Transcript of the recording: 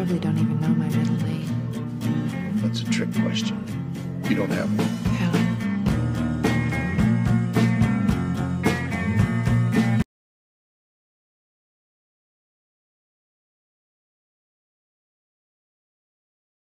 probably don't even know my middle name. That's a trick question. You don't have one.